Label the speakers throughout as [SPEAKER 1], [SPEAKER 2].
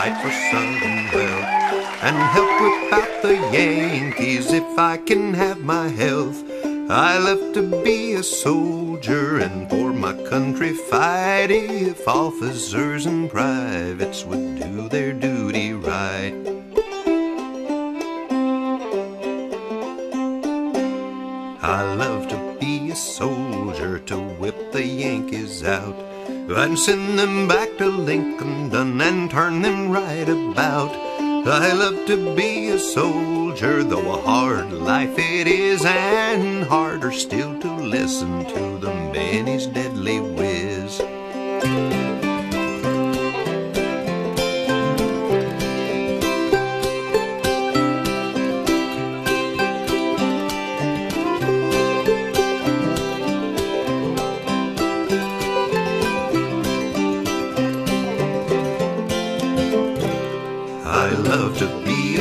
[SPEAKER 1] fight for Southern wealth and help whip out the Yankees if I can have my health. I love to be a soldier and for my country fight if officers and privates would do their duty right. I love to be a soldier to whip the Yankees out and send them back to Lincoln and turn them right about. I love to be a soldier, though a hard life it is, and harder still to listen to the minie's deadly whiz.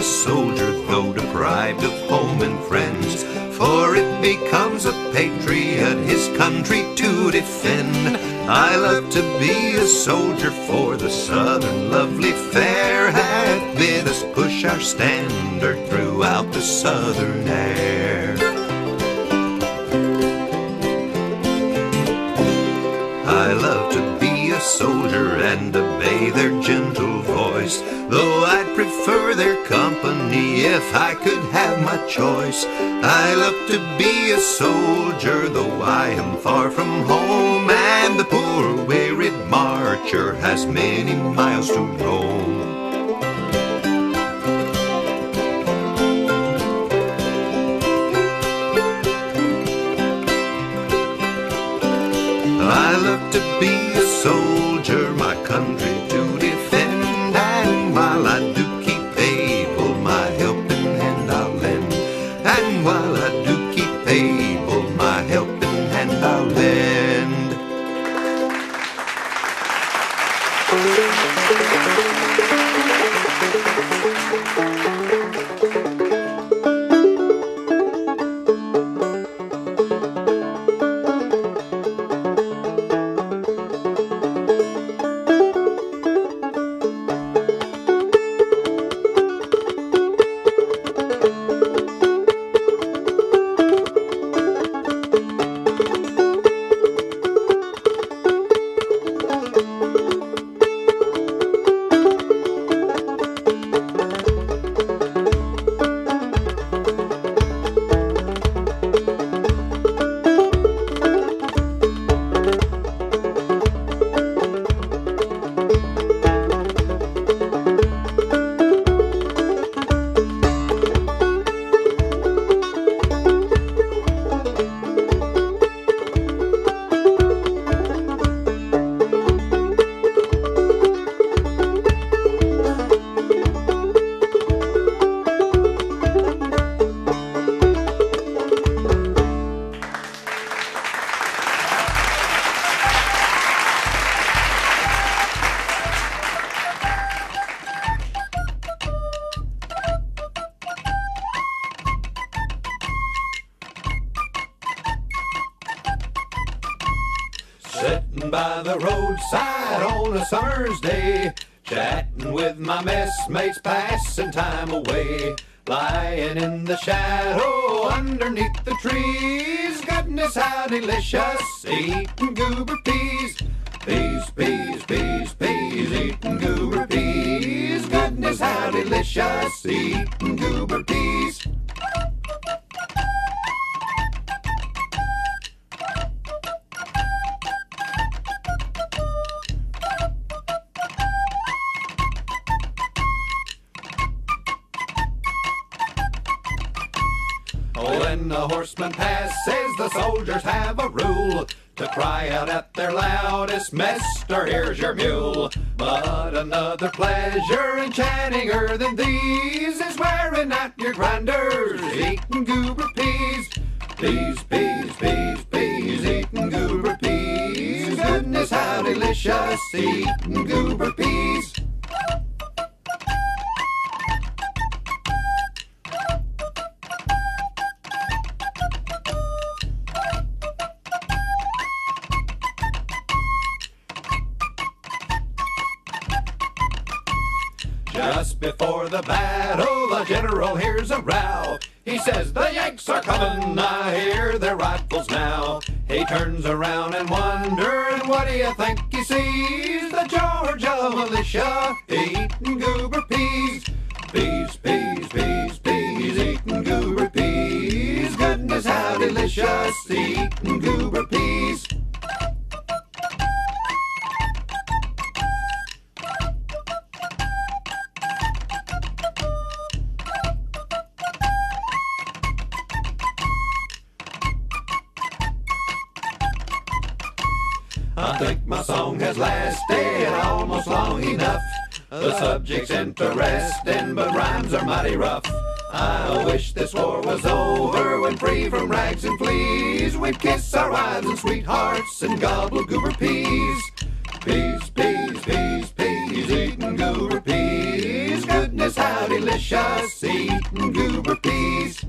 [SPEAKER 1] Soldier, though deprived of home and friends. For it becomes a patriot his country to defend. I love to be a soldier, for the southern lovely fair hath bid us push our standard throughout the southern air. Soldier and obey their gentle voice, though I'd prefer their company if I could have my choice. I love to be a soldier, though I am far from home, and the poor wearied marcher has many miles to roam. I love to be a soldier, my country to defend. And while I do keep able, my helping hand I'll lend. And while I do keep able, my helping hand I'll lend. Sitting by the roadside on a summer's day, chatting with my messmates, passing time away. Lying in the shadow underneath the trees, goodness how delicious, eating goober peas. Peas, peas, peas, peas, eating goober peas. Goodness how delicious, eating goober peas. When the horseman passes, the soldiers have a rule to cry out at their loudest, Mister, here's your mule. But another pleasure enchantinger than these is wearing at your grinders, eating goober peas. Peas, peas, peas, peas, eating goober peas. Goodness, how delicious, eating goober peas. Just before the battle, the general hears a row. He says, The Yanks are coming, I hear their rifles now. He turns around and wondering, what do you think he sees? The Georgia militia eating goober peas. Peas, peas, peas, peas, eating goober peas. Goodness, how delicious, eating goober peas. I think my song has lasted almost long enough. The subject's interesting, but rhymes are mighty rough. I wish this war was over when free from rags and fleas. We'd kiss our wives and sweethearts and gobble goober peas. Peas, peas, peas, peas, eating goober peas. Goodness, how delicious, eating goober peas.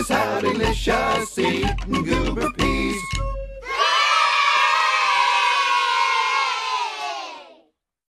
[SPEAKER 1] Goodness, how delicious, eating goober peas.